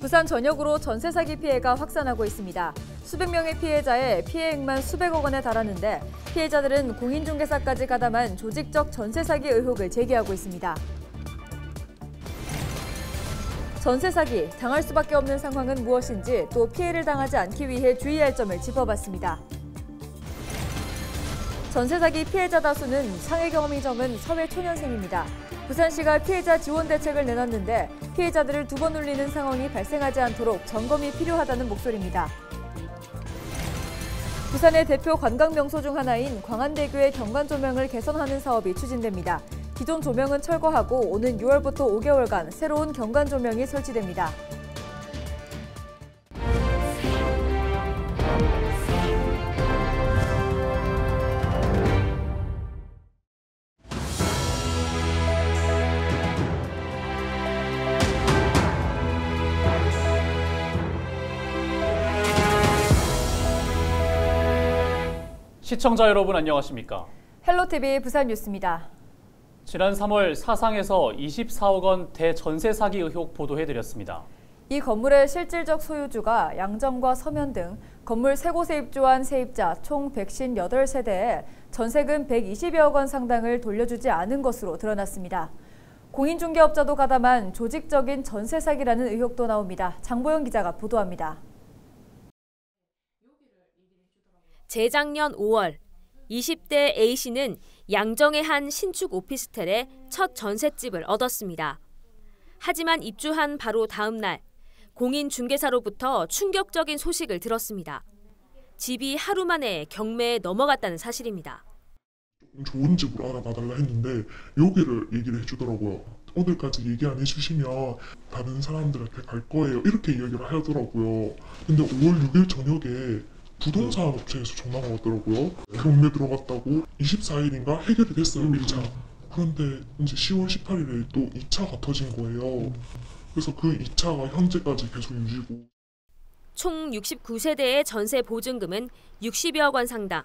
부산 전역으로 전세 사기 피해가 확산하고 있습니다. 수백 명의 피해자의 피해액만 수백억 원에 달하는데 피해자들은 공인중개사까지 가담한 조직적 전세 사기 의혹을 제기하고 있습니다. 전세 사기, 당할 수밖에 없는 상황은 무엇인지 또 피해를 당하지 않기 위해 주의할 점을 짚어봤습니다. 전세 사기 피해자 다수는 상해 경험이 적은 사회 초년생입니다. 부산시가 피해자 지원 대책을 내놨는데 피해자들을 두 번 울리는 상황이 발생하지 않도록 점검이 필요하다는 목소리입니다. 부산의 대표 관광 명소 중 하나인 광안대교의 경관 조명을 개선하는 사업이 추진됩니다. 기존 조명은 철거하고 오는 6월부터 5개월간 새로운 경관 조명이 설치됩니다. 시청자 여러분 안녕하십니까? 헬로티비 부산 뉴스입니다. 지난 3월 사상에서 24억 원 대 전세 사기 의혹 보도해드렸습니다. 이 건물의 실질적 소유주가 양정과 서면 등 건물 세 곳에 입주한 세입자 총 158세대에 전세금 120여억 원 상당을 돌려주지 않은 것으로 드러났습니다. 공인중개업자도 가담한 조직적인 전세 사기라는 의혹도 나옵니다. 장보영 기자가 보도합니다. 재작년 5월 20대 A씨는 양정의 한 신축 오피스텔에 첫 전셋집을 얻었습니다. 하지만 입주한 바로 다음 날 공인 중개사로부터 충격적인 소식을 들었습니다. 집이 하루 만에 경매에 넘어갔다는 사실입니다. 좋은 집으로 알아봐달라 했는데 여기를 얘기를 해주더라고요. 오늘까지 얘기 안 해주시면 다른 사람들한테 갈 거예요. 이렇게 이야기를 하더라고요. 근데 5월 6일 저녁에 부동산 업체에서 전화가 왔더라고요. 경매 들어갔다고 24일인가 해결이 됐어요, 1차. 그런데 이제 10월 18일에 또 2차가 터진 거예요. 그래서 그 2차가 현재까지 계속 유지고. 총 69세대의 전세 보증금은 60여억 원 상당.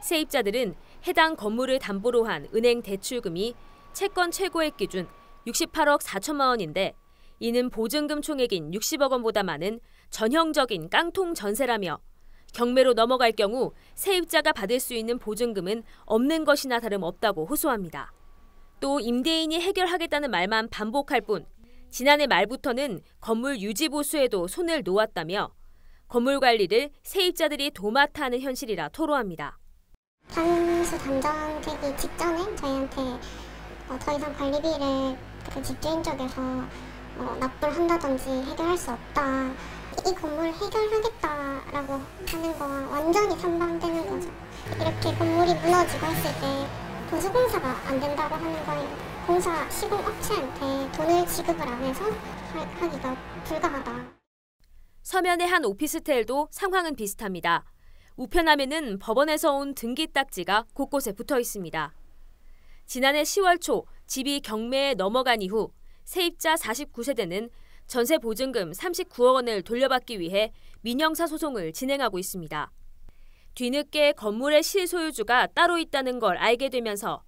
세입자들은 해당 건물을 담보로 한 은행 대출금이 채권 최고액 기준 68억 4천만 원인데 이는 보증금 총액인 60억 원보다 많은 전형적인 깡통 전세라며 경매로 넘어갈 경우 세입자가 받을 수 있는 보증금은 없는 것이나 다름없다고 호소합니다. 또 임대인이 해결하겠다는 말만 반복할 뿐 지난해 말부터는 건물 유지 보수에도 손을 놓았다며 건물 관리를 세입자들이 도맡아 하는 현실이라 토로합니다. 단수 단정되기 직전에 저희한테 어, 더 이상 관리비를 그 집주인 쪽에서 어, 납부를 한다든지 해결할 수 없다. 이 건물 해결하겠다라고 하는 거와 완전히 상반되는 거죠. 이렇게 건물이 무너지고 했을 때 보수공사가 안 된다고 하는 거예요. 공사 시공 업체한테 돈을 지급을 안 해서 하기가 불가하다. 서면의 한 오피스텔도 상황은 비슷합니다. 우편함에는 법원에서 온 등기 딱지가 곳곳에 붙어 있습니다. 지난해 10월 초 집이 경매에 넘어간 이후 세입자 49세대는 전세 보증금 39억 원을 돌려받기 위해 민형사 소송을 진행하고 있습니다. 뒤늦게 건물의 실소유주가 따로 있다는 걸 알게 되면서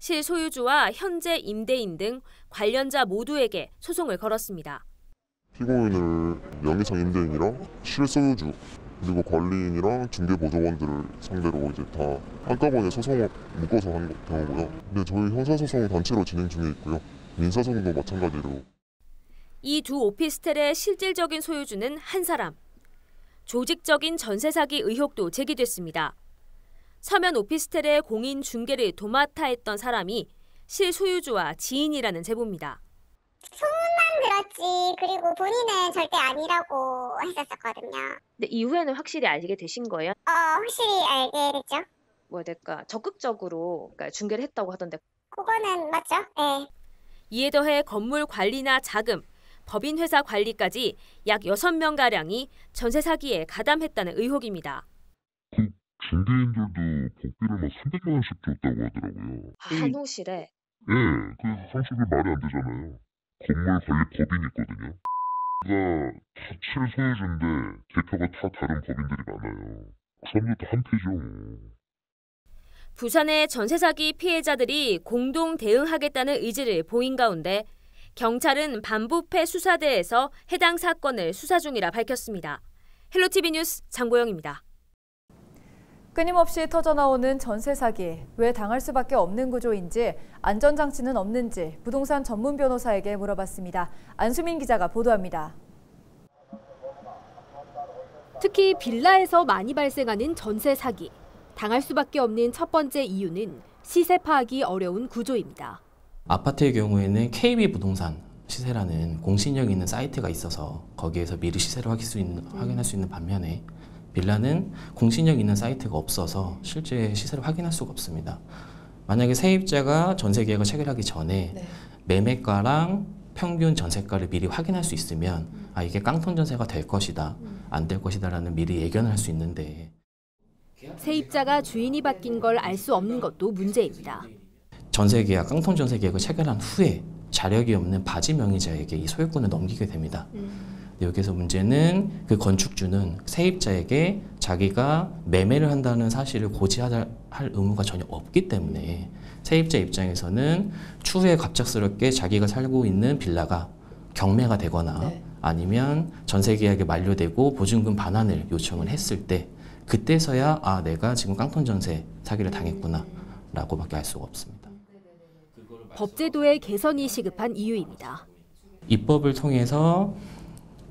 실소유주와 현재 임대인 등 관련자 모두에게 소송을 걸었습니다. 피고인을 명의상 임대인이랑 실소유주 그리고 관리인이랑 중개보조원들을 상대로 이제 다 한꺼번에 소송을 묶어서 한 경우고요. 근데 저희 형사소송은 단체로 진행 중에 있고요. 민사소송도 마찬가지로 이 두 오피스텔의 실질적인 소유주는 한 사람. 조직적인 전세 사기 의혹도 제기됐습니다. 서면 오피스텔의 공인 중개를 도맡아 했던 사람이 실소유주와 지인이라는 제보입니다. 소문만 들었지 그리고 본인은 절대 아니라고 했었거든요. 근데 이후에는 확실히 알게 되신 거예요? 어 확실히 알게 됐죠. 뭐 해야 될까? 적극적으로 그러니까 중개를 했다고 하던데 그거는 맞죠? 네. 이에 더해 건물 관리나 자금, 법인 회사 관리까지 약 6명가량이 전세 사기에 가담했다는 의혹입니다. 그 중개인들도 복비를 막 300만 원씩 줬다고 하더라고요. 한호실에 예, 그 상식이 말이 안 되잖아요. 건물 관리 법인이 있거든요. 제가 다 실소유주인데 대표가 다 다른 법인들이 많아요. 그 사람들도 한패죠. 뭐. 부산의 전세 사기 피해자들이 공동 대응하겠다는 의지를 보인 가운데 경찰은 반부패 수사대에서 해당 사건을 수사 중이라 밝혔습니다. 헬로티비 뉴스 장보영입니다. 끊임없이 터져나오는 전세 사기, 왜 당할 수밖에 없는 구조인지, 안전장치는 없는지 부동산 전문 변호사에게 물어봤습니다. 안수민 기자가 보도합니다. 특히 빌라에서 많이 발생하는 전세 사기. 당할 수밖에 없는 첫 번째 이유는 시세 파악이 어려운 구조입니다. 아파트의 경우에는 KB 부동산 시세라는 공신력 있는 사이트가 있어서 거기에서 미리 시세를 확인할 수 있는, 확인할 수 있는 반면에 빌라는 공신력 있는 사이트가 없어서 실제 시세를 확인할 수가 없습니다. 만약에 세입자가 전세 계약을 체결하기 전에 매매가랑 평균 전세가를 미리 확인할 수 있으면 아 이게 깡통 전세가 될 것이다 안될 것이다라는 미리 예견을 할 수 있는데 세입자가 주인이 바뀐 걸 알 수 없는 것도 문제입니다. 전세 계약 깡통 전세 계약을 체결한 후에 자력이 없는 바지 명의자에게 이 소유권을 넘기게 됩니다. 근데 여기서 문제는 그 건축주는 세입자에게 자기가 매매를 한다는 사실을 고지할 할 의무가 전혀 없기 때문에 세입자 입장에서는 추후에 갑작스럽게 자기가 살고 있는 빌라가 경매가 되거나 아니면 전세 계약이 만료되고 보증금 반환을 요청을 했을 때 그때서야 아 내가 지금 깡통 전세 사기를 당했구나 라고밖에 알 수가 없습니다. 법제도의 개선이 시급한 이유입니다. 입법을 통해서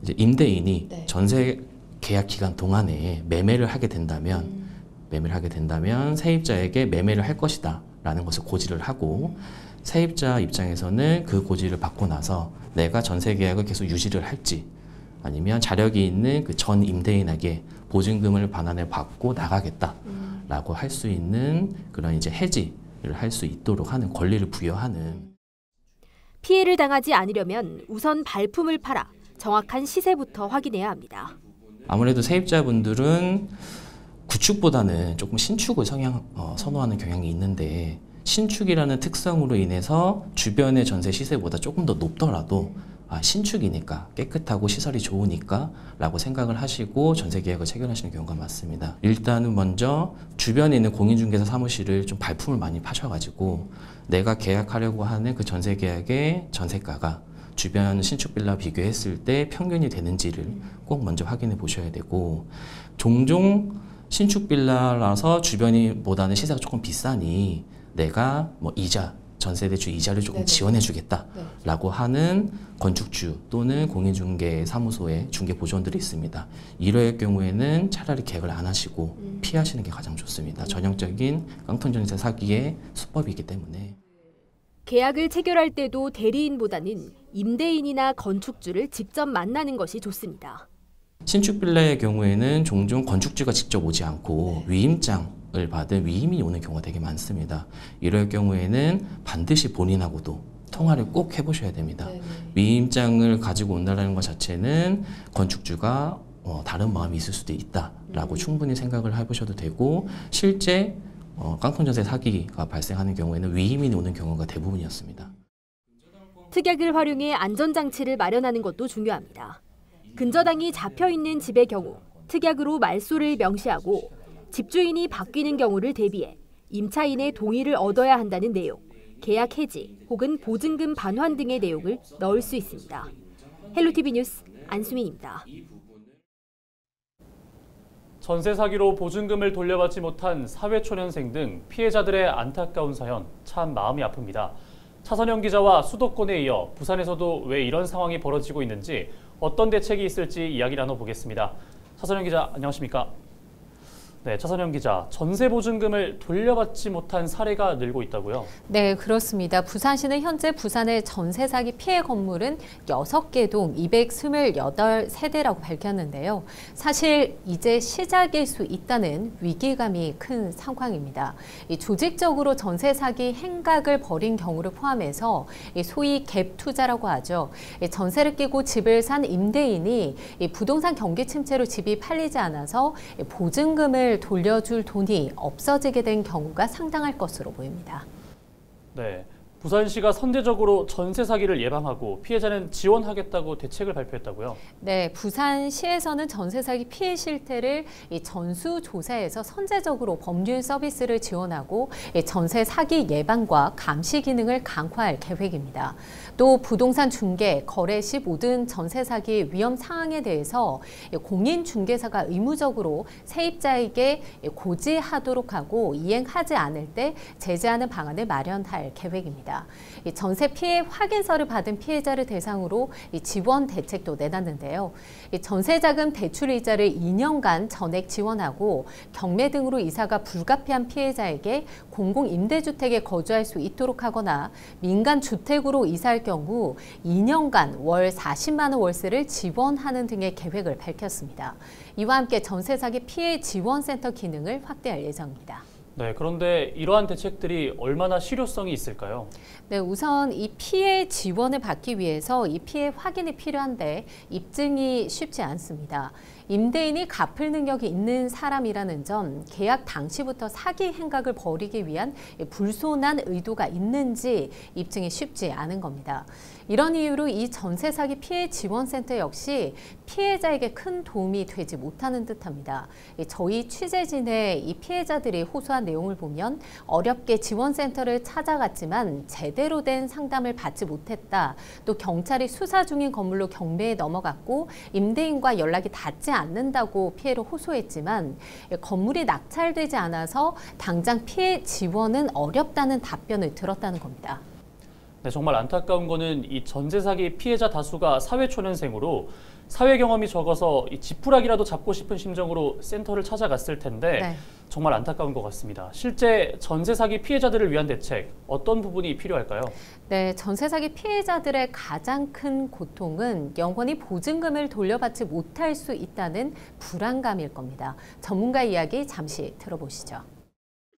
이제 임대인이 전세 계약 기간 동안에 매매를 하게 된다면 매매를 하게 된다면 세입자에게 매매를 할 것이다라는 것을 고지를 하고 세입자 입장에서는 그 고지를 받고 나서 내가 전세 계약을 계속 유지를 할지 아니면 자력이 있는 그 전 임대인에게 보증금을 반환을 받고 나가겠다라고 할수 있는 그런 이제 해지 를 할 수 있도록 하는 권리를 부여하는 피해를 당하지 않으려면 우선 발품을 팔아 정확한 시세부터 확인해야 합니다. 아무래도 세입자분들은 구축보다는 조금 신축을 성향 어, 선호하는 경향이 있는데 신축이라는 특성으로 인해서 주변의 전세 시세보다 조금 더 높더라도 아, 신축이니까 깨끗하고 시설이 좋으니까 라고 생각을 하시고 전세 계약을 체결하시는 경우가 많습니다. 일단은 먼저 주변에 있는 공인중개사 사무실을 좀 발품을 많이 파셔가지고 내가 계약하려고 하는 그 전세 계약의 전세가가 주변 신축 빌라 비교했을 때 평균이 되는지를 꼭 먼저 확인해 보셔야 되고 종종 신축 빌라라서 주변이 보다는 시세가 조금 비싸니 내가 뭐 이자 전세 대출 이자를 조금 지원해 주겠다라고 하는 건축주 또는 공인중개 사무소의 중개 보조원들이 있습니다. 이럴 경우에는 차라리 계약을 안 하시고 피하시는 게 가장 좋습니다. 전형적인 깡통 전세 사기의 수법이기 때문에. 계약을 체결할 때도 대리인보다는 임대인이나 건축주를 직접 만나는 것이 좋습니다. 신축 빌라의 경우에는 종종 건축주가 직접 오지 않고 위임장 을 받은 위임이 오는 경우가 되게 많습니다. 이럴 경우에는 반드시 본인하고도 통화를 꼭 해보셔야 됩니다. 위임장을 가지고 온다는 것 자체는 건축주가 어, 다른 마음이 있을 수도 있다라고 충분히 생각을 해보셔도 되고 실제 어, 깡통전세 사기가 발생하는 경우에는 위임이 오는 경우가 대부분이었습니다. 특약을 활용해 안전장치를 마련하는 것도 중요합니다. 근저당이 잡혀 있는 집의 경우 특약으로 말소를 명시하고 집주인이 바뀌는 경우를 대비해 임차인의 동의를 얻어야 한다는 내용, 계약 해지 혹은 보증금 반환 등의 내용을 넣을 수 있습니다. 헬로티비 뉴스 안수민입니다. 전세 사기로 보증금을 돌려받지 못한 사회초년생 등 피해자들의 안타까운 사연 참 마음이 아픕니다. 차선영 기자와 수도권에 이어 부산에서도 왜 이런 상황이 벌어지고 있는지 어떤 대책이 있을지 이야기 나눠보겠습니다. 차선영 기자 안녕하십니까? 네, 차선영 기자, 전세 보증금을 돌려받지 못한 사례가 늘고 있다고요? 네, 그렇습니다. 부산시는 현재 부산의 전세 사기 피해 건물은 6개 동 228세대라고 밝혔는데요. 사실 이제 시작일 수 있다는 위기감이 큰 상황입니다. 이 조직적으로 전세 사기 행각을 벌인 경우를 포함해서 이 소위 갭 투자라고 하죠. 이 전세를 끼고 집을 산 임대인이 이 부동산 경기 침체로 집이 팔리지 않아서 이 보증금을 돌려줄 돈이 없어지게 된 경우가 상당할 것으로 보입니다. 네. 부산시가 선제적으로 전세 사기를 예방하고 피해자는 지원하겠다고 대책을 발표했다고요? 네, 부산시에서는 전세 사기 피해 실태를 이 전수 조사에서 선제적으로 법률 서비스를 지원하고 이 전세 사기 예방과 감시 기능을 강화할 계획입니다. 또 부동산 중개, 거래 시 모든 전세 사기 위험 상황에 대해서 공인 중개사가 의무적으로 세입자에게 고지하도록 하고 이행하지 않을 때 제재하는 방안을 마련할 계획입니다. 전세 피해 확인서를 받은 피해자를 대상으로 지원 대책도 내놨는데요. 전세자금 대출 이자를 2년간 전액 지원하고 경매 등으로 이사가 불가피한 피해자에게 공공임대주택에 거주할 수 있도록 하거나 민간 주택으로 이사할 경우 2년간 월 40만 원 월세를 지원하는 등의 계획을 밝혔습니다. 이와 함께 전세 사기 피해 지원센터 기능을 확대할 예정입니다. 네, 그런데 이러한 대책들이 얼마나 실효성이 있을까요? 네, 우선 이 피해 지원을 받기 위해서 이 피해 확인이 필요한데 입증이 쉽지 않습니다. 임대인이 갚을 능력이 있는 사람이라는 점, 계약 당시부터 사기 행각을 벌이기 위한 불손한 의도가 있는지 입증이 쉽지 않은 겁니다. 이런 이유로 이 전세 사기 피해 지원센터 역시 피해자에게 큰 도움이 되지 못하는 듯합니다. 저희 취재진의 이 피해자들이 호소한 내용을 보면 어렵게 지원센터를 찾아갔지만 제대로 된 상담을 받지 못했다. 또 경찰이 수사 중인 건물로 경매에 넘어갔고 임대인과 연락이 닿지 않는다고 피해를 호소했지만 건물이 낙찰되지 않아서 당장 피해 지원은 어렵다는 답변을 들었다는 겁니다. 네, 정말 안타까운 거는 이 전세 사기 피해자 다수가 사회 초년생으로 사회 경험이 적어서 이 지푸라기라도 잡고 싶은 심정으로 센터를 찾아갔을 텐데 네. 정말 안타까운 것 같습니다. 실제 전세 사기 피해자들을 위한 대책 어떤 부분이 필요할까요? 네, 전세 사기 피해자들의 가장 큰 고통은 영원히 보증금을 돌려받지 못할 수 있다는 불안감일 겁니다. 전문가 이야기 잠시 들어보시죠.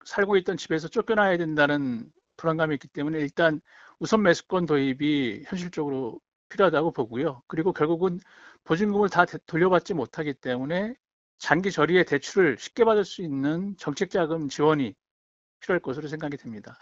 살고 있던 집에서 쫓겨나야 된다는 불안감이 있기 때문에 일단 우선 매수권 도입이 현실적으로 필요하다고 보고요. 그리고 결국은 보증금을 다 돌려받지 못하기 때문에 장기 저리의 대출을 쉽게 받을 수 있는 정책 자금 지원이 필요할 것으로 생각이 됩니다.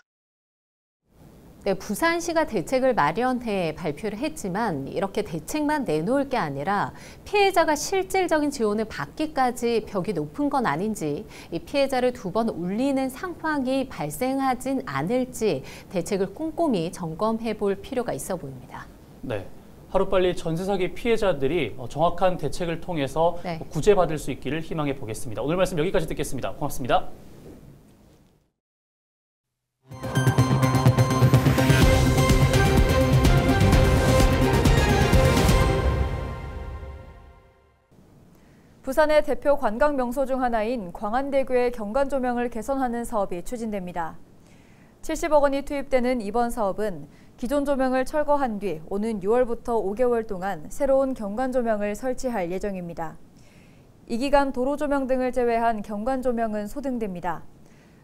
네, 부산시가 대책을 마련해 발표를 했지만 이렇게 대책만 내놓을 게 아니라 피해자가 실질적인 지원을 받기까지 벽이 높은 건 아닌지 이 피해자를 두 번 울리는 상황이 발생하진 않을지 대책을 꼼꼼히 점검해 볼 필요가 있어 보입니다. 네. 하루빨리 전세 사기 피해자들이 정확한 대책을 통해서 네. 구제받을 수 있기를 희망해 보겠습니다. 오늘 말씀 여기까지 듣겠습니다. 고맙습니다. 부산의 대표 관광 명소 중 하나인 광안대교의 경관 조명을 개선하는 사업이 추진됩니다. 70억 원이 투입되는 이번 사업은 기존 조명을 철거한 뒤 오는 6월부터 5개월 동안 새로운 경관 조명을 설치할 예정입니다. 이 기간 도로 조명 등을 제외한 경관 조명은 소등됩니다.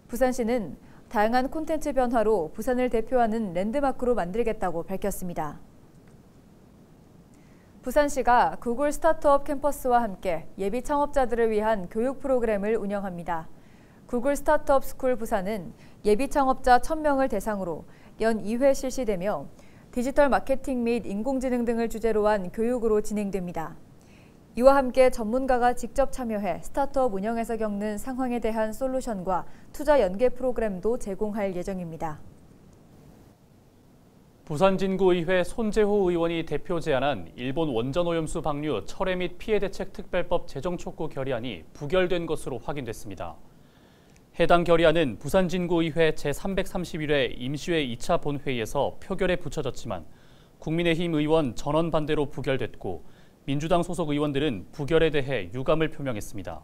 부산시는 다양한 콘텐츠 변화로 부산을 대표하는 랜드마크로 만들겠다고 밝혔습니다. 부산시가 구글 스타트업 캠퍼스와 함께 예비 창업자들을 위한 교육 프로그램을 운영합니다. 구글 스타트업 스쿨 부산은 예비 창업자 1000명을 대상으로 연 2회 실시되며 디지털 마케팅 및 인공지능 등을 주제로 한 교육으로 진행됩니다. 이와 함께 전문가가 직접 참여해 스타트업 운영에서 겪는 상황에 대한 솔루션과 투자 연계 프로그램도 제공할 예정입니다. 부산진구의회 손재호 의원이 대표 제안한 일본 원전 오염수 방류 철회 및 피해 대책 특별법 제정 촉구 결의안이 부결된 것으로 확인됐습니다. 해당 결의안은 부산진구의회 제331회 임시회 2차 본회의에서 표결에 붙여졌지만 국민의힘 의원 전원 반대로 부결됐고 민주당 소속 의원들은 부결에 대해 유감을 표명했습니다.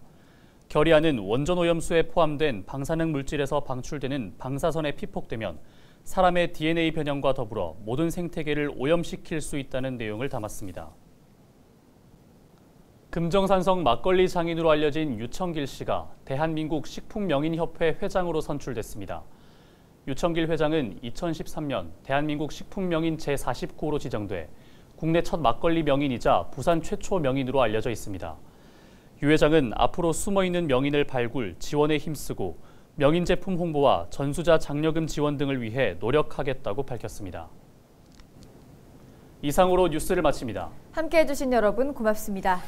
결의안은 원전오염수에 포함된 방사능 물질에서 방출되는 방사선에 피폭되면 사람의 DNA 변형과 더불어 모든 생태계를 오염시킬 수 있다는 내용을 담았습니다. 금정산성 막걸리 장인으로 알려진 유청길 씨가 대한민국 식품명인협회 회장으로 선출됐습니다. 유청길 회장은 2013년 대한민국 식품명인 제49호로 지정돼 국내 첫 막걸리 명인이자 부산 최초 명인으로 알려져 있습니다. 유 회장은 앞으로 숨어있는 명인을 발굴, 지원에 힘쓰고 명인 제품 홍보와 전수자 장려금 지원 등을 위해 노력하겠다고 밝혔습니다. 이상으로 뉴스를 마칩니다. 함께해 주신 여러분 고맙습니다.